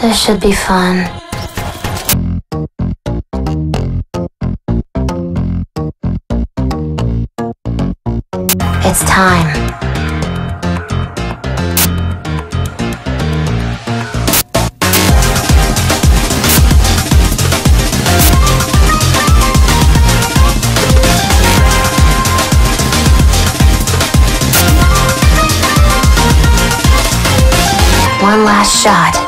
This should be fun. It's time. One last shot.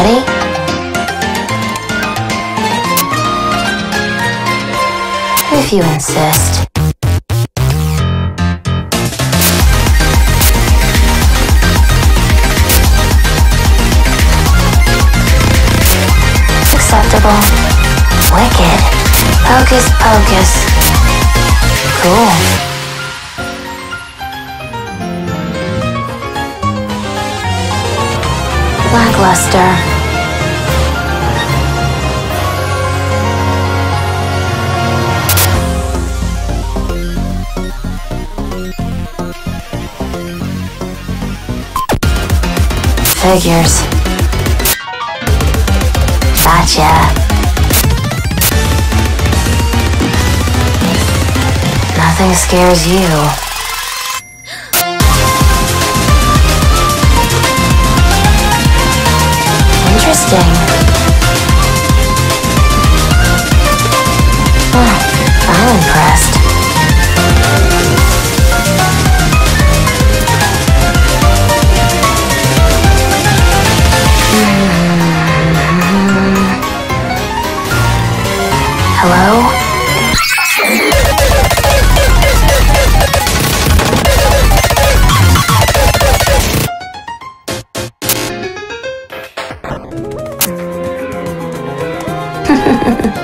Ready? If you insist. Acceptable. Wicked. Hocus pocus. Cool. Lackluster. Figures. Gotcha. Nothing scares you. Interesting. I'm impressed. Hello?